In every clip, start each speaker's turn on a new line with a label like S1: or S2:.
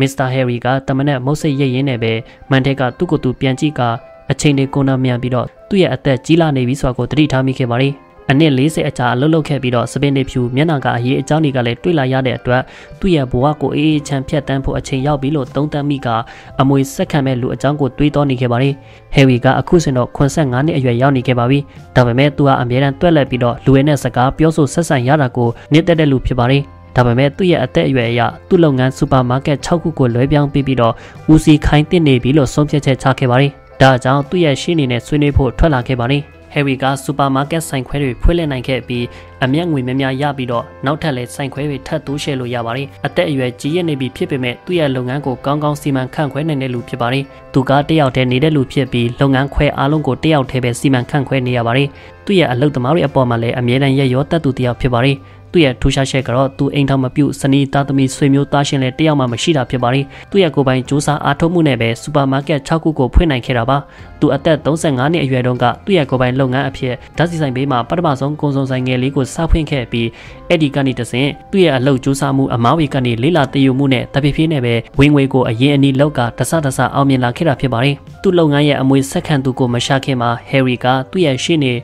S1: မစ္စတာဟယ်ရီကတမနက်မုတ်စိတ်ရိတ်ရင်းနဲ့ပဲမန်တက်ကသူ့ကိုယ်သူပြန်ကြည့်ကအချိန်လေးကိုနာမြန်ပြီးတော့သူ့ရဲ့အသက်ကြီးလာနေပြီဆိုတာကိုသတိထားမိခဲ့ပါတယ်အနည်း40အကြာအလုပ်လုပ်ခဲ့ပြီးတော့စပင်နေဖြူမျက်နှာကအရေးအကြောင်းတွေကလည်းတွေ့လာရတဲ့အတွက်သူ့ရဲ့ဘဝကိုအေးအေးချမ်းဖြတ်တန်းဖို့အချိန်ရောက်ပြီလို့သုံးသပ်မိကအမွေစက်ခံမဲ့လူအကြောင်းကိုတွေးတောနေခဲ့ပါတယ်။ဟယ်ရီကအခုစင်တော့85နှစ်အရွယ်ရောက်နေခဲ့ပါပြီ။ဒါပေမဲ့သူကအမြဲတမ်းတွက်လက်ပြီးတော့လူဝဲနဲ့စကားပြောဆိုဆက်ဆံရတာကိုနှစ်သက်တဲ့လူဖြစ်ပါတယ်။ ဒါပေမဲ့သူ့ရဲ့အသက်အရွယ်အရသူ့လုပ်ငန်းစူပါမားကတ်6ခုကိုလွှဲပြောင်းပြီးပြီးတော့ဦးစီးခိုင်းတင်နေပြီလို့ဆုံးဖြတ်ချက်ချခဲ့ပါတယ်။ဒါကြောင့်သူ့ရဲ့ရှင်းနေတဲ့ဆွေးနွေးဖို့ထွက်လာခဲ့ပါတယ်။ဟယ်ရီကစူပါမားကတ်ဆိုင်ခွဲတွေဖွင့်လှစ်နိုင်ခဲ့ပြီးအမျက်ငွေများများရပြီးတော့နောက်ထပ်လည်းဆိုင်ခွဲတွေထပ်တိုးရှယ်လို့ရပါတယ်။အသက်အရွယ်ကြီးရနေပြီဖြစ်ပေမဲ့သူ့ရဲ့လုပ်ငန်းကိုကောင်းကောင်းစီမံခန့်ခွဲနိုင်တဲ့လူဖြစ်ပါတယ်။သူကတယောက်တည်းနေတဲ့လူဖြစ်ပြီးလုပ်ငန်းခွဲအားလုံးကိုတယောက်တည်းပဲစီမံခန့်ခွဲနေရပါတယ်။သူ့ရဲ့အလုပ်သမားတွေအပေါ်မှာလည်းအမြဲတမ်းရရောတတ်သူတယောက်ဖြစ်ပါတယ်။ သူ့ရဲ့ထူးခြားချက်ကတော့သူအိမ်ထောင်မပြုတ်စနီးသားသမီးဆွေမျိုးသားရှင်လည်းတယောက်မှမရှိတာဖြစ်ပါတယ်။သူ့ရဲ့ကိုယ်ပိုင်စူးစမ်းအားထုတ်မှုနဲ့ပဲစူပါမားကတ်6ခုကိုဖွင့်နိုင်ခဲ့တာပါ။သူအသက်35နှစ်အရွယ်တုန်းကသူ့ရဲ့ကိုယ်ပိုင်လုပ်ငန်းအဖြစ်ဓာတ်ဆီဆိုင်ဘေးမှာပထမဆုံးကုန်စုံဆိုင်ငယ်လေးကိုစဖွင့်ခဲ့ပြီးအဲ့ဒီကနေတဆင့်သူ့ရဲ့အလုပ်စူးစမ်းမှုအမားဝေကနေလေးလာတည်ယူမှုနဲ့တပိဖြည်းနဲ့ပဲဝင်ငွေကိုအရင်အနည်းလောက်ကတဆတဆအောင်မြင်လာခဲ့တာဖြစ်ပါတယ်။သူ့လုပ်ငန်းရဲ့အမွေဆက်ခံသူကိုမရှာခင်မှာဟယ်ရီကသူ့ရဲ့ရှင်းနေ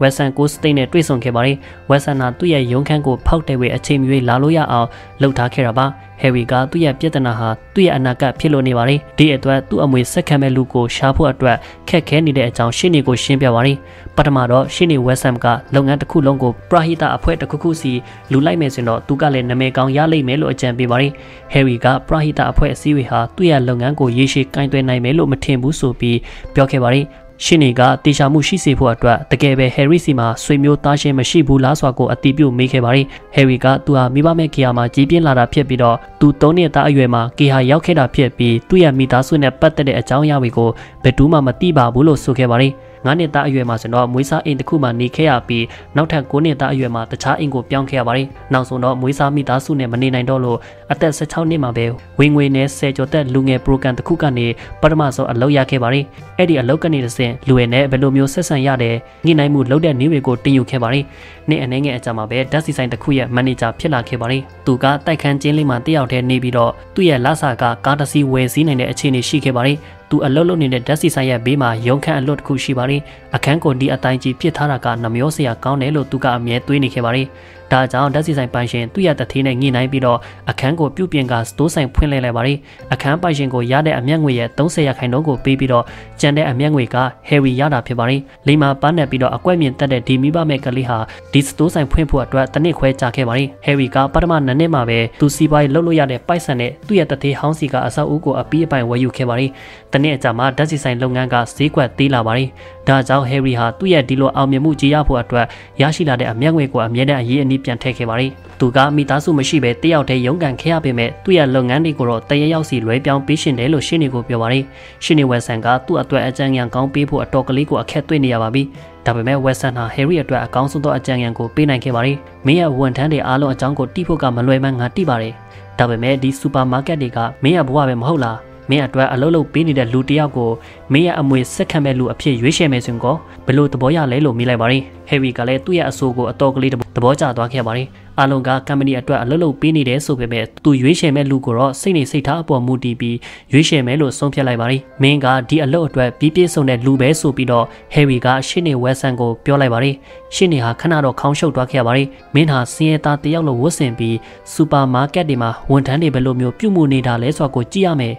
S1: ဝက်ဆန်ကိုစတိတ်နဲ့တွေ့ဆုံခဲ့ပါတယ်။ဝက်ဆန်နာသူ့ရဲ့ရုံခန်းကိုဖောက်တဲ့ဝေအချိန်မရွေးလာလို့ရအောင်လှုပ်ထားခဲ့တာပါ။ဟယ်ရီကသူ့ရဲ့ပြဿနာဟာသူ့ရဲ့အနာဂတ်ဖြစ်လို့နေပါတယ်။ဒီအတွက်သူ့အမွေဆက်ခံမဲ့လူကိုရှားဖို့အတွက်ခက်ခဲနေတဲ့အကြောင်းရှင်းနေကိုရှင်းပြပါတယ်။ပထမတော့ရှင်းနေဝက်ဆန်ကလုပ်ငန်းတစ်ခုလုံးကိုပရဟိတအဖွဲ့တစ်ခုခုစီလူလိုက်မယ်ဆိုရင်တော့သူကလည်းနာမည်ကောင်းရလိမ့်မယ်လို့အကြံပေးပါတယ်။ဟယ်ရီကပရဟိတအဖွဲ့အစည်းအဝေးဟာသူ့ရဲ့လုပ်ငန်းကိုရေရှည်ကင်တွယ်နိုင်မယ်လို့မထင်ဘူးဆိုပြီးပြောခဲ့ပါတယ်။ ရှင်းနေကတေချာမှုရှိစေဖို့အတွက်တကယ်ပဲဟယ်ရီစီမှာဆွေမျိုးသားချင်းမရှိဘူးလားဆိုတာကိုအတိပြုမေးခဲ့ပါတယ်။ဟယ်ရီကသူဟာမိဘမဲ့ကေဟာမှာကြီးပြင်းလာတာဖြစ်ပြီးတော့သူ၃နှစ်သားအရွယ်မှာကေဟာရောက်ခဲ့တာဖြစ်ပြီးသူ့ရဲ့မိသားစုနဲ့ပတ်သက်တဲ့အကြောင်းအရာတွေကိုဘယ်သူမှမသိပါဘူးလို့ဆိုခဲ့ပါတယ်။9နှစ်သားအရွယ်မှာဆိုတော့မွေးစားအိမ်တစ်ခုမှာနေခဲ့ရပြီးနောက်ထပ်9နှစ်သားအရွယ်မှာတခြားအိမ်ကိုပြောင်းခဲ့ရပါတယ်။နောက်ဆုံးတော့မွေးစားမိသားစုနဲ့မနေနိုင်တော့လို့အသက်16နှစ်မှာပဲဝင်ငွေနဲ့ဆယ်ကျော်သက်လူငယ်ပရိုဂရမ်တစ်ခုကနေပထမဆုံးအလုပ်ရခဲ့ပါတယ်။အဲ့ဒီအလုပ်ကနေတစ်ဆင့်လူငယ်နဲ့ဘယ်လိုမျိုးဆက်ဆံရတယ်ညှိနှိုင်းမှုလုပ်တဲ့နည်းတွေကိုတင်ယူခဲ့ပါတယ်။နေ့အနေငယ်အကြမှာပဲဓာတ်စီဆိုင်တစ်ခုရဲ့မန်နေဂျာဖြစ်လာခဲ့ပါတယ်။သူကတိုက်ခန်းကျင်းလေးမှာတယောက်တည်းနေပြီးတော့သူ့ရဲ့လဆာကကားတစ်စီးဝယ်စည်းနိုင်တဲ့အခြေအနေရှိခဲ့ပါတယ်။သူအလုတ်လုတ်နေတဲ့ဓာတ်စီဆိုင်ရဲ့ဘေးမှာရုံခန့်အလွတ်တစ်ခုရှိပါတယ်အခန်းကိုဒီအတိုင်းကြီးပြစ်ထားတာကနှမျောစရာကောင်းတယ်လို့သူကအမြဲတွေးနေခဲ့ပါတယ် ဒါကြောင့်ဓာတ်စီဆိုင်ပိုင်ရှင်သူ့ရဲ့တထေးနဲ့ညှိနှိုင်းပြီးတော့အခန်းကိုပြုတ်ပြင်ကစတိုးဆိုင်ဖွင့်လှစ်လိုက်ပါတယ်အခန်းပိုင်ရှင်ကိုရတဲ့အမျက်ငွေရဲ့30ရာခိုင်နှုန်းကိုပေးပြီးတော့ကျန်တဲ့အမျက်ငွေကဟယ်ရီရတာဖြစ်ပါတယ်လိမ္မာပန်းနဲ့ပြီးတော့အကွက်မြင့်တက်တဲ့ဒီမိဘမဲ့ကလေးဟာဒီစတိုးဆိုင်ဖွင့်ဖို့အတွက်တနစ်ခွဲကြာခဲ့ပါတယ်ဟယ်ရီကပထမနှစ်နှစ်မှာပဲသူစီးပွားရေးလုပ်လို့ရတဲ့ပိုက်ဆံနဲ့သူ့ရဲ့တထေးဟောင်းစီကအဆောက်အဦကိုအပီးအပိုင်ဝယ်ယူခဲ့ပါတယ်တနစ်အကြာမှာဓာတ်စီဆိုင်လုပ်ငန်းကဈေးကွက်သေးလာပါတယ် ဒါကြောင့်ဟယ်ရီဟာသူ့ရဲ့ဒီလိုအောင်မြင်မှုကြီးရဖို့အတွက်ရရှိလာတဲ့အမျက်ငွေကိုအမြဲတမ်းအရေးအနည်းပြန်ထည့်ခဲ့ပါတယ်။သူကမိသားစုမရှိဘဲတယောက်တည်းရုန်းကန်ခဲ့ရပေမဲ့သူ့ရဲ့လုပ်ငန်းတွေကိုတော့တရရောက်စီလွဲပြောင်းပေးရှင်တယ်လို့ရှင်းနေကိုပြောပါတယ်။ရှင်းနေဝက်ဆန်ကသူ့အတွက်အကြံဉာဏ်ကောင်းပေးဖို့အတော်ကလေးကိုအခက်တွေ့နေရပါပြီ။ဒါပေမဲ့ဝက်ဆန်ဟာဟယ်ရီအတွက်အကောင်းဆုံးသောအကြံဉာဏ်ကိုပေးနိုင်ခဲ့ပါတယ်။မင်းရဲ့ဝန်ထမ်းတွေအားလုံးအကြောင်းကိုတိဖို့ကမလွယ်မှန်းငါတိပါတယ်။ဒါပေမဲ့ဒီစူပါမားကတ်တွေကမင်းရဲ့ဘဝပဲမဟုတ်လား မင်းအတွက်အလုပ်လုပ်ပေးနေတဲ့လူတယောက်ကိုမင်းရဲ့အမွေစက်ခံမဲ့လူအဖြစ်ရွေးချယ်မယ်ဆိုရင်ကောဘယ်လိုသဘောရလဲလို့မေးလိုက်ပါတယ်ဟယ်ရီကလည်းသူ့ရဲ့အဆိုးကိုအတော်ကလေးသဘောကျသွားခဲ့ပါတယ် အားလုံးကကမ်ပဏီအတွက်အလုပ်လုပ်ပေးနေတယ်ဆိုပေမဲ့သူရွေးချယ်မဲ့လူကိုတော့စိတ်နေစိတ်ထားအပေါ်မူတည်ပြီးရွေးချယ်မယ်လို့ဆုံးဖြတ်လိုက်ပါတယ်မင်းကဒီအလုပ်အတွက်ပြီးပြည့်စုံတဲ့လူပဲဆိုပြီးတော့ဟယ်ရီကရှင်းနေဝက်ဆန်ကိုပြောလိုက်ပါတယ်ရှင်းနေဟာခဏတော့ခေါင်းရှုပ်သွားခဲ့ရပါတယ်မင်းဟာစင်ရသားတယောက်လိုဝတ်ဆင်ပြီးစူပါမားကတ်တွေမှာဝန်ထမ်းတွေဘယ်လိုမျိုးပြုမှုနေတာလဲဆိုတာကိုကြည့်ရမယ်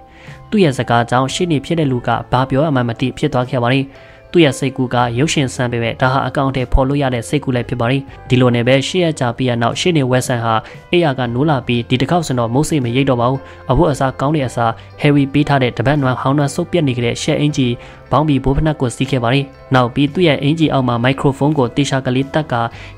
S1: သူ့ရဲ့စကားကြောင့်ရှင်းနေဖြစ်တဲ့လူကဘာပြောရမှမသိဖြစ်သွားခဲ့ပါတယ် သူ့ရဲ့စိတ်ကူးကရုပ်ရှင်ဆန်းပေမဲ့ဒါဟာအကောင့်ထဲဖော်လို့ရတဲ့စိတ်ကူးလည်းဖြစ်ပါတယ်ဒီလိုနဲ့ပဲရှေ့ရကြပြီးရနောက်ရှေ့နေဝက်ဆန်ဟာအေးရကနိုးလာပြီးဒီတစ်ခေါက်စတော့မုတ်စိတ်မရိတ်တော့ပါဘူးအဖို့အစားကောင်းတဲ့အစားဟယ်ရီပေးထားတဲ့တပတ်နွမ်းဟောင်းနှံဆုပ်ပြက်နေကြတဲ့ရှက်အင်ဂျီ ဘောင်းဘီဘိုးဖနက်ကိုစီးခဲ့ပါတယ်နောက်ပြီးသူ့ရဲ့အင်ဂျီအောက်မှာမိုက်ခရိုဖုန်းကိုတေချာကလေးတက်က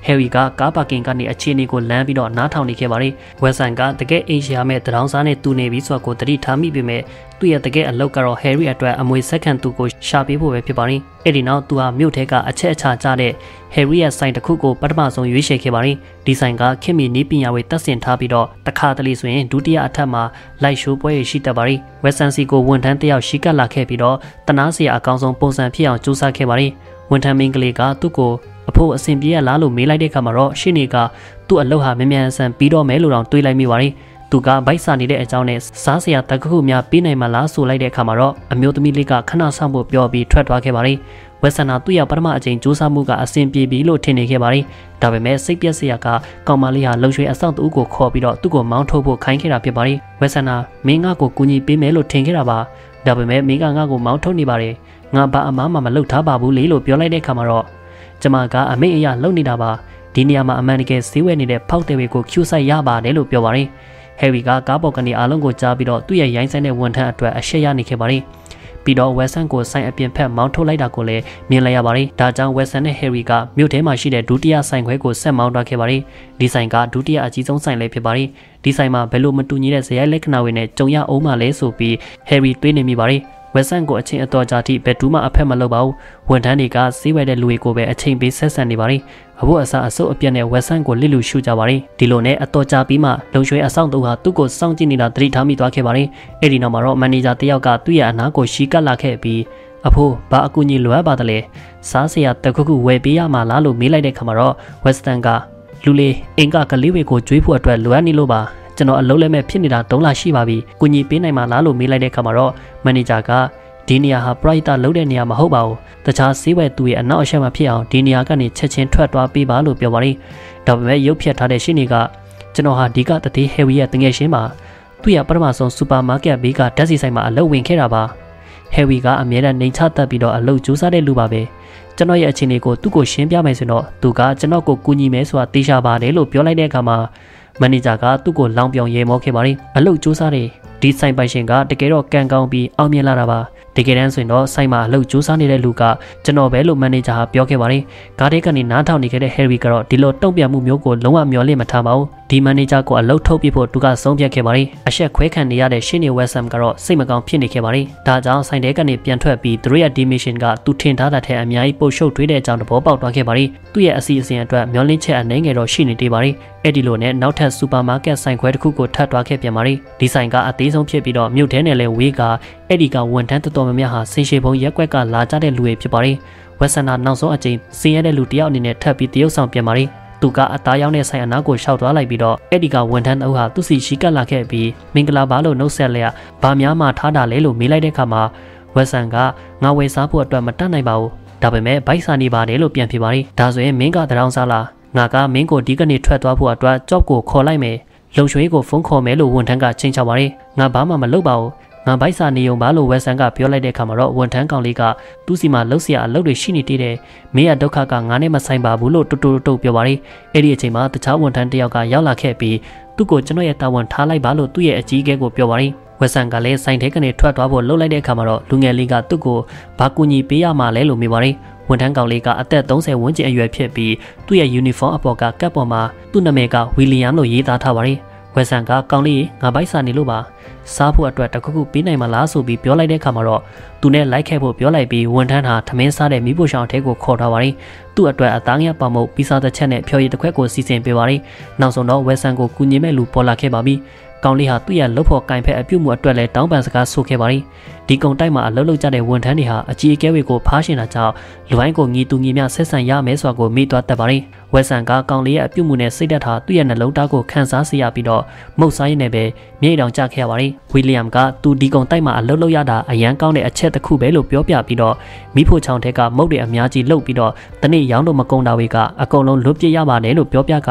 S1: ဟယ်ရီကကားပါကင်ကနေအခြေအနေကိုလမ်းပြီးတော့နားထောင်နေခဲ့ပါတယ်ဝက်ဆန်ကတကယ်အင်ဂျီယာမဲ့တရောင်းစားနဲ့တူနေပြီဆိုတာကိုတတိထားမိပေမဲ့သူ့ရဲ့တကယ်အလုပ်ကတော့ဟယ်ရီအတွက်အမွေဆက်ခံသူကိုရှာပေးဖို့ပဲဖြစ်ပါတယ်အဲ့ဒီနောက်သူဟာမြို့ထဲကအချက်အချာကျတဲ့ဟယ်ရီရဲ့ဆိုင်တစ်ခုကိုပထမဆုံးရွေးချယ်ခဲ့ပါတယ်ဒီဆိုင်ကခင်မီနီးပညာဝေတက်ဆင်ထားပြီးတော့တခါတလေဆိုရင်ဒုတိယအထက်မှာလိုက်ရှိုးပွဲရရှိတတ်ပါတယ်ဝက်ဆန်စီကိုဝန်ထမ်းတယောက်ရှိကပ်လာခဲ့ပြီးတော့တနာစရာအကောင်းဆုံးပုံစံဖြစ်အောင်ကြိုးစားခဲ့ပါတယ်ဝန်ထမ်းမင်းကလေးကသူ့ကိုအဖို့အဆင်ပြေရလားလို့မေးလိုက်တဲ့အခါမှာတော့ရှင်းနေကသူ့အလုပ်ဟာမြန်မြန်ဆန်ပြီးတော့မယ်လို့တောင်တွေးလိုက်မိပါတယ်သူကဗိုက်စာနေတဲ့အကြောင်းနဲ့စားစရာတက္ကခုများပေးနိုင်မလားဆိုလိုက်တဲ့အခါမှာတော့အမျိုးသမီးလေးကခဏဆောင်ဖို့ပြောပြီးထွက်သွားခဲ့ပါတယ် ဝက်ဆန်နာသူ့ရဲ့ပထမအကြိမ်စူးစမ်းမှုကအဆင်ပြေပြီလို့ထင်နေခဲ့ပါတယ်။ဒါပေမဲ့စိတ်ပြက်စရာကကောင်မလေးဟာလုံရွှေအဆောင်တူကိုခေါ်ပြီးတော့သူ့ကိုမောင်းထုတ်ဖို့ခိုင်းခဲ့တာဖြစ်ပါတယ်။ဝက်ဆန်နာမင်းငါ့ကိုကူညီပေးမယ်လို့ထင်ခဲ့တာပါ။ဒါပေမဲ့မင်းကငါ့ကိုမောင်းထုတ်နေပါတယ်။ငါဘာအမားမှမလုပ်ထားပါဘူးလေလို့ပြောလိုက်တဲ့အခါမှာတော့ကျမကအမိတ်အရာလုပ်နေတာပါ။ဒီနေရာမှာအမှန်တကယ်ဈေးဝယ်နေတဲ့ဖောက်တယ်တွေကို cue ဆိုင်ရပါတယ်လို့ပြောပါတယ်။ဟယ်ရီကကားပေါ်ကနေအားလုံးကိုကြားပြီးတော့သူ့ရဲ့ရိုင်းဆိုင်တဲ့ဝန်ထမ်းအတွက်အရှက်ရနေခဲ့ပါတယ်။ ပြီးတော့ဝက်ဆန်ကိုဆိုင်အပြင်ဖက်မောင်းထုတ်လိုက်တာကိုလည်းမြင်လိုက်ရပါတယ်။ဒါကြောင့်ဝက်ဆန်နဲ့ဟယ်ရီကမြို့ထဲမှာရှိတဲ့ဒုတိယဆိုင်ခွဲကိုဆက်မောင်းသွားခဲ့ပါတယ်။ဒီဆိုင်ကဒုတိယအကြီးဆုံးဆိုင်လည်းဖြစ်ပါတယ်။ဒီဆိုင်မှာဘယ်လိုမတူညီတဲ့ဇယိုက်လက္ခဏာတွေနဲ့ကြုံရအောင်မှလဲဆိုပြီးဟယ်ရီတွေးနေမိပါတယ်။ ဝက်ဆန်ကိုအချိန်အတော်ကြာထိဘယ်သူမှအဖက်မလုပ်ပါဘူးဝန်ထမ်းတွေကစီးဝဲတဲ့လူတွေကိုပဲအချိန်ပေးဆက်ဆံနေပါတယ်အဖို့အစားအစုပ်အပြက်နဲ့ဝက်ဆန်ကိုလစ်လူရှုကြပါတယ်ဒီလိုနဲ့အတော်ကြာပြီးမှလုံရွှေအဆောင်သူဟာသူ့ကိုစောင့်ကြည့်နေတာသတိထားမိသွားခဲ့ပါတယ်အဲ့ဒီနောက်မှာတော့မန်နေဂျာတယောက်ကသူ့ရဲ့အနားကိုရှီကပ်လာခဲ့ပြီးအဖိုးဘာအကူအညီလိုအပ်ပါသလဲစားစရာတခုခုဝယ်ပေးရမှာလားလို့မေးလိုက်တဲ့ခါမှာတော့ဝက်စတန်ကလူလေးအင်္ဂါကလေးတွေကိုကြွေးဖို့အတွက်လိုအပ်နေလို့ပါ ကျွန်တော်အလုံးလဲမဲ့ဖြစ်နေတာ၃လရှိပါပြီ။ကူညီပေးနိုင်မှာလားလို့မေးလိုက်တဲ့ခါမှာတော့မန်နေဂျာကဒီနေရာဟာပရိုက်တာလုံးတဲ့နေရာမဟုတ်ပါဘူးတခြားဈေးဝယ်သူရဲ့အနောက်အရှက်မှာဖြစ်အောင်ဒီနေရာကနေချက်ချင်းထွက်သွားပေးပါလို့ပြောပါတယ်ဒါပေမဲ့ရုပ်ဖြတ်ထားတဲ့ရှင်းနေကကျွန်တော်ဟာဒီကတတိဟယ်ဝီရဲ့တငယ်ချင်းပါသူ့ရဲ့ပထမဆုံးစူပါမားကတ်ဘေးကဓာတ်စီဆိုင်မှာအလုပ်ဝင်ခဲ့တာပါဟယ်ဝီကအမြဲတမ်းနှိမ်ချတတ်ပြီးတော့အလုပ်ကြိုးစားတဲ့လူပါပဲကျွန်တော်ရဲ့အခြေအနေကိုသူ့ကိုရှင်းပြမယ်ဆိုတော့သူကကျွန်တော်ကိုကူညီမယ်ဆိုတာသိရှာပါတယ်လို့ပြောလိုက်တဲ့အခါမှာ မန်နေဂျာကသူ့ကိုလောင်ပြောင်ရေမောခဲ့ပါတယ်အလုပ်ကြိုးစားတဲ့ ဒီဆိုင်ပိုင်ရှင်ကတကယ်တော့ကံကောင်းပြီးအောင်မြင်လာတာပါတကယ်တမ်းဆိုရင်တော့ဆိုင်မှာအလုပ်ကြိုးစားနေတဲ့လူကကျွန်တော်ပဲလို့မန်နေဂျာကပြောခဲ့ပါတယ်။ကားတဲကနေနားထောင်နေခဲ့တဲ့ Harry ကတော့ဒီလိုတုံ့ပြန်မှုမျိုးကိုလုံးဝမျှော်လင့်မထားပါဘူး။ဒီမန်နေဂျာကိုအလုပ်ထုတ်ပြဖို့သူကဆုံးဖြတ်ခဲ့ပါတယ်။အဆက်ခွဲခံနေရတဲ့ရှင်းနေဝက်ဆမ်ကတော့စိတ်မကောင်းဖြစ်နေခဲ့ပါတယ်။ဒါကြောင့်ဆိုင်တဲကနေပြန်ထွက်ပြီးသူတို့ရဲ့ dimension ကသူထင်ထားတဲ့ထက်အများကြီးပိုရှုပ်ထွေးတဲ့အကြောင်းသဘောပေါက်သွားခဲ့ပါတယ်။သူ့ရဲ့အစီအစဉ်အတွက်မျှော်လင့်ချက်အနှဲငယ်တော့ရှိနေသေးပါတယ်။အဲ့ဒီလိုနဲ့နောက်ထပ်စူပါမားကတ်ဆိုင်ခွဲတစ်ခုကိုထပ်သွားခဲ့ပြန်ပါတယ်။ဒီဆိုင်ကအသေးဆုံးဖြစ်ပြီးတော့မြို့ထဲနဲ့လည်းဝေးကအဲ့ဒီကဝန်ထမ်းတော်တော်များများဟာဆင်ရှေဘုံရက်ွက်ကလာကြတဲ့လူတွေဖြစ်ပါတယ်။ဝက်ဆန်နာနောက်ဆုံးအကြိမ်စင်ရတဲ့လူတယောက်အနေနဲ့ထပ်ပြီးတရုတ်ဆောင်ပြန်ပါတယ်။သူကအသားရောင်းတဲ့ဆိုင်အနားကိုရှောက်သွားလိုက်ပြီးတော့အဲ့ဒီကဝန်ထမ်းအုပ်ဟာသူ့စီရှိကပ်လာခဲ့ပြီးမင်္ဂလာပါလို့နှုတ်ဆက်လျက်ဘာများမှထားတာလဲလို့မေးလိုက်တဲ့အခါမှာဝက်ဆန်ကငါဝယ်စားဖို့အတွက်မတတ်နိုင်ပါဘူး။ဒါပေမဲ့ဘိုက်စာနေပါတယ်လို့ပြန်ဖြစ်ပါတယ်။ဒါဆိုရင်မင်းကတရောင်းစားလားငါကမင်းကိုဒီကနေ့ထွက်သွားဖို့အတွက်ကြော့ကိုခေါ်လိုက်မယ် လုံရွှေကိုဖုန်းခေါ်မယ်လို့ဝန်ထမ်းကချိန်ချပါတယ်ငါဘာမှမလုပ်ပါဘူးငါဘိုက်စာနေုံပါလို့ဝက်ဆန်ကပြောလိုက်တဲ့အခါမှာတော့ဝန်ထမ်းကောင်လေးကသူ့စီမှာလှုပ်ရှားအလုပ်တွေရှိနေတည်တယ်။မင်းရဒုက္ခကငါနဲ့မဆိုင်ပါဘူးလို့တူတူတူပြောပါရီ။အဲ့ဒီအချိန်မှာတခြားဝန်ထမ်းတယောက်ကရောက်လာခဲ့ပြီးသူ့ကိုကျွန်တော်ရဲ့တာဝန်ထားလိုက်ပါလို့သူ့ရဲ့အကြီးအကဲကိုပြောပါရီ။ ဝက်ဆန်ကလည်းဆိုင်ထဲကနေထွက်သွားဖို့လှုပ်လိုက်တဲ့အခါမှာတော့လူငယ်လေးကသူ့ကိုဘာကူညီပေးရမှာလဲလို့မေးပါတယ်ဝန်ထမ်းကောင်လေးကအသက်30ဝန်းကျင်အရွယ်ဖြစ်ပြီးသူ့ရဲ့ယူနီဖောင်းအပေါ်ကကပ်ပေါ်မှာသူ့နာမည်ကဝီလီယမ်လို့ရေးသားထားပါတယ်ဝက်ဆန်ကကောင်လေးငါဘိုက်စာနေလို့ပါစားဖို့အတွက်တခုခုပေးနိုင်မလားဆိုပြီးပြောလိုက်တဲ့အခါမှာတော့သူနဲ့လိုက်ခဲ့ဖို့ပြောလိုက်ပြီးဝန်ထမ်းဟာထမင်းစားတဲ့မိဖို့ရှောင်းထဲကိုခေါ်ထားပါတယ်သူ့အတွက်အသားငယ်ပေါမုတ်ပြီးစားတဲ့ချက်နဲ့ဖြော်ရည်တစ်ခွက်ကိုစီစဉ်ပေးပါတယ်နောက်ဆုံးတော့ဝက်ဆန်ကိုကူညီမဲ့လူပေါ်လာခဲ့ပါပြီ ကောင်လေးဟာသူ့ရဲ့လှုပ်ဖို့ကင်ဖက်အပြုတ်မှုအတွက်လည်းတောင်းပန်စကားဆိုခဲ့ပါတယ် ဒီကုံတိုက်မှာအလုပ်လုပ်ကြတဲ့ဝန်ထမ်းတွေဟာအကြီးအကဲတွေကိုဖားရှင်တာကြောင့်လူတိုင်းကိုညီတူညီမျှဆက်ဆံရမယ်ဆိုတာကိုမိသွားတတ်ပါတယ်ဝက်ဆန်ကကောင်လေးရဲ့အပြုတ်မှုနဲ့စိတ်သက်သာသူ့ရဲ့နှလုံးသားကိုခန်းစားစေရပြီးတော့မုတ်စားရင်းနဲ့ပဲမြေတောင်ကျခဲ့ရပါတယ်ဝီလီယမ်ကသူဒီကုံတိုက်မှာအလုပ်လုပ်ရတာအရန်ကောင်းတဲ့အချက်တစ်ခုပဲလို့ပြောပြပြီးတော့မိဖို့ချောင်းထက်ကမုတ်တွေအများကြီးလှုပ်ပြီးတော့တနေ့ရောင်းလို့မကုန်တာတွေကအကုန်လုံးလွတ်ပြစ်ရပါတယ်လို့ပြောပြက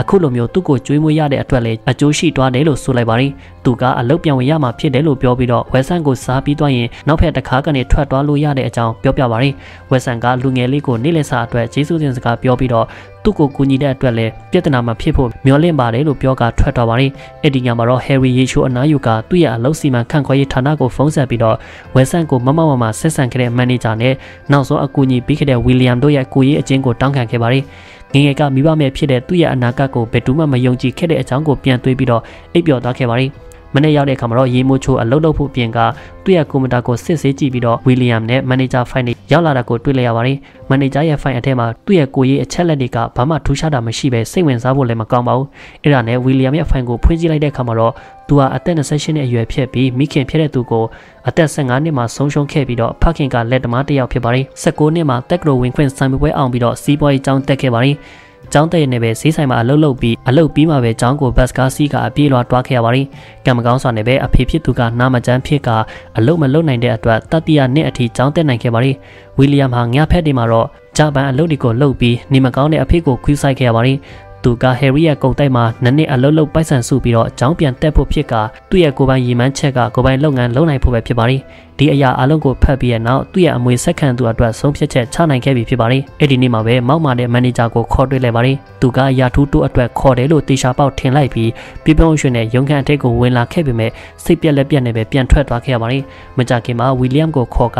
S1: အခုလိုမျိုးသူ့ကိုကြွေးမွေးရတဲ့အတွက်လည်းအကျိုးရှိသွားတယ်လို့ဆိုလိုက်ပါတယ်သူကအလုပ်ပြန်ဝင်ရမှာဖြစ်တယ်လို့ပြောပြီးတော့ဝက်ဆန်ကိုစားပြီးသွားရင်နောက်ဖက်တစ်ခါကနေထွက်သွားလို့ရတဲ့အကြောင်းပြောပြပါတယ်ဝက်ဆန်ကလူငယ်လေးကိုနေ့လည်စာအတွက်ကျေးဇူးတင်စကားပြောပြီးတော့သူ့ကိုကူညီတဲ့အတွက်လည်းပြဿနာမဖြစ်ဖို့မျှော်လင့်ပါတယ်လို့ပြောကထွက်သွားပါတယ်အဲ့ဒီညမှာတော့ Harry ရေချိုအနားယူကသူ့ရဲ့အလုပ်စီမံခန့်ခွဲရေးဌာနကိုဖုန်းဆက်ပြီးတော့ဝက်ဆန်ကိုမမမမဆက်ဆံခဲ့တဲ့မန်နေဂျာနဲ့နောက်ဆုံးအကူအညီပေးခဲ့တဲ့ William တို့ရဲ့ကိုရေးအချင်းကိုတောင်းခံခဲ့ပါတယ်ငငယ်ကမိဘမဲ့ဖြစ်တဲ့သူ့ရဲ့အနာဂတ်ကိုဘယ်သူမှမယုံကြည်ခဲ့တဲ့အကြောင်းကိုပြန်တွေးပြီးတော့အိပ်ပျော်သွားခဲ့ပါတယ် မနေ့ရောက်တဲ့အခါမှာတော့ရေမိုးချိုးအလုပ်လုပ်ဖို့ပြင်ကသူ့ရဲ့ကွန်ပျူတာကိုစစ်ဆေးကြည့်ပြီးတော့ဝီလီယမ်နဲ့မန်နေဂျာဖိုင်တွေရောက်လာတာကိုတွေ့လိုက်ရပါတယ်။မန်နေဂျာရဲ့ဖိုင်အထက်မှာသူ့ရဲ့ကိုရေးအချက်လက်တွေကဘာမှထူးခြားတာမရှိပဲစိတ်ဝင်စားဖို့လည်းမကောင်းပါဘူး။အဲ့ဒါနဲ့ဝီလီယမ်ရဲ့ဖိုင်ကိုဖွင့်ကြည့်လိုက်တဲ့အခါမှာတော့သူဟာအသက်28နှစ်အရွယ်ဖြစ်ပြီးမိခင်ဖြစ်တဲ့သူကိုအသက်15နှစ်မှာဆုံးရှုံးခဲ့ပြီးတော့ဖခင်ကလက်သမားတစ်ယောက်ဖြစ်ပါတယ်။19နှစ်မှာတက်ကရိုဝင်ခွင့်စာမေးပွဲအောင်ပြီးတော့စီးပွားရေးကျောင်းတက်ခဲ့ပါတယ်။ ကျောင်းတဲ့နဲ့ပဲဈေးဆိုင်မှာအလုပ်လုပ်ပြီးအလုပ်ပြီးမှပဲကျောင်းကိုဘတ်စကားစီးကအပြေးလွှာတွားခဲ့ရပါတယ်ကံမကောင်းစွာနဲ့ပဲအဖေဖြစ်သူကနာမကျန်းဖြစ်ကအလုပ်မလုပ်နိုင်တဲ့အတွက်တတိယနှစ်အထိကျောင်းတက်နိုင်ခဲ့ပါတယ်ဝီလီယမ်ဟာငါဖက်ဒီမှာတော့ဂျပန်အလုပ်တွေကိုလုပ်ပြီးနေမကောင်းတဲ့အဖေကိုခွေးဆိုင်ခဲ့ရပါတယ်သူကဟယ်ရီရဲ့ကုံတိုက်မှာနနှစ်အလုံးလုံးပိုက်ဆံစုပြီးတော့အကြောင်းပြန်တက်ဖို့ဖြစ်ကသူ့ရဲ့ကိုယ်ပိုင်ရည်မှန်းချက်ကကိုယ်ပိုင်လုပ်ငန်းလုပ်နိုင်ဖို့ပဲဖြစ်ပါတယ်။ ဒီအရာအလုံးကိုဖတ်ပြီးတဲ့နောက်သူ့ရဲ့အမွေဆက်ခံသူအတွက်ဆုံးဖြတ်ချက်ချနိုင်ခဲ့ပြီဖြစ်ပါတယ်။အဲ့ဒီနေ့မှာပဲမောက်မာတဲ့မန်နေဂျာကိုခေါ်တွေ့လိုက်ပါတယ်။သူကရာထူးတိုးအတွက်ခေါ်တယ်လို့တေချာပေါက်ထင်လိုက်ပြီးပြပုံရွှေနဲ့ရုံခန့်အထိတ်ကိုဝင်လာခဲ့ပေမဲ့စိတ်ပြက်လက်ပြက်နဲ့ပဲပြန်ထွက်သွားခဲ့ရပါတယ်။မကြခင်မှာဝီလျံကိုခေါ်က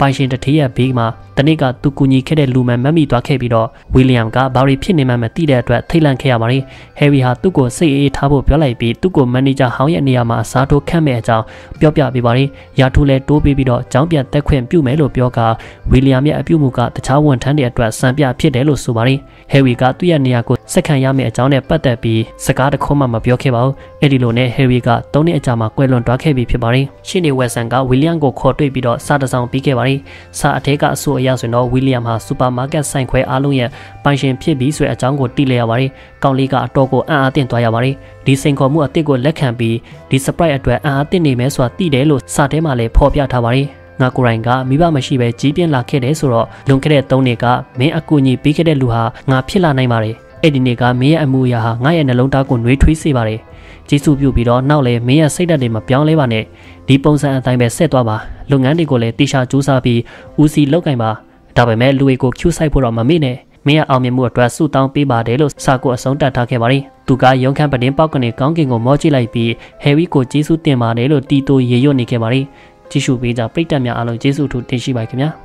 S1: ပိုင်ရှင်တထေးရဲ့ဘေးမှာတနေ့ကသူကူညီခဲ့တဲ့လူမှန်မတ်မိသွားခဲ့ပြီးတော့ဝီလျံကဘာရီဖြစ်နေမှမသိတဲ့အတွက်ထိတ်လန့်ခဲ့ရပါတယ်။ဟယ်ရီဟာသူ့ကိုစိတ်အေးထားဖို့ပြောလိုက်ပြီးသူ့ကိုမန်နေဂျာဟောင်းရဲ့နေရာမှာအစားထိုးခန့်မဲ့အကြောင်းပြောပြပေးပါတယ်။ရာထူးလဲတိုးပေးပြီးတော့ကျောင်းပြန်တက်ခွင့်ပြုမယ်လို့ပြောကဝီလျံရဲ့အပြုမှုကတခြားဝန်ထမ်းတွေအတွက်စံပြဖြစ်တယ်လို့ဆိုပါတယ်။ဟယ်ရီကသူ့ရဲ့နေရာကိုစက်ခံရမယ့်အကြောင်းနဲ့ပတ်သက်ပြီးစကားတခုမှမပြောခဲ့ပါဘူး။အဲ့ဒီလိုနဲ့ဟယ်ရီက၃နှစ်အကြာမှာကွယ်လွန်သွားခဲ့ပြီဖြစ်ပါတယ်။ရှင်းနေဝက်ဆန်ကဝီလျံကိုခေါ်တွေ့ပြီးတော့စာတစောင်ပြီးခဲ့ပါတယ်။စာအထက်ကအဆိုအရဆိုတော့ဝီလျံဟာစူပါမားကတ်ဆိုင်ခွဲအားလုံးရဲ့ပိုင်ရှင်ဖြစ်ပြီးဆိုတဲ့အကြောင်းကိုသိလဲရပါတယ်။ကောင်လေးကအတော်ကိုအံ့အားသင့်သွားရပါတယ်။ဒီစိန်ခေါ်မှုအစ်စ်ကိုလက်ခံပြီးဒီ surprise အတွက်အံ့အားသင့်နေမယ်ဆိုတာသိတယ်လို့စာထဲမှာလည်းဖော်ပြထားပါတယ်။ငါကိုယ်တိုင်ကမိဘမရှိပဲကြီးပြင်းလာခဲ့တယ်ဆိုတော့လွန်ခဲ့တဲ့၃နှစ်ကမင်းအကူအညီပေးခဲ့တဲ့လူဟာငါဖြစ်လာနိုင်ပါတယ် အဲ့ဒီနေ့ကမင်းရဲ့အမှုအရာဟာငါရဲ့နှလုံးသားကိုနှွေးထွေးစေပါတယ်ကျေးဇူးပြုပြီးတော့နောက်လဲမင်းရဲ့စိတ်ဓာတ်တွေမပြောင်းလဲပါနဲ့ဒီပုံစံအတိုင်းပဲဆက်သွားပါလုပ်ငန်းတွေကိုလည်းတေချာကြိုးစားပြီးဦးစီးလုပ်ကင်ပါဒါပေမဲ့လူတွေကို cue ဆိုင်ဖို့တော့မမေ့နဲ့မင်းရဲ့အောင်မြင်မှုအတွက်ဆုတောင်းပေးပါတယ်လို့စာကိုအဆုံးတတ်ထားခဲ့ပါတယ်သူကရုံခန့်ပတင်းပေါက်ကနေကောင်းကင်ကိုမောကြည့်လိုက်ပြီးဟယ်ရီကိုကျေးဇူးတင်ပါတယ်လို့တီတိုရေရွတ်နေခဲ့ပါတယ်ကြည့်ရှုပေးကြပရိသတ်များအားလုံးကျေးဇူးထူးတင်ရှိပါခင်ဗျာ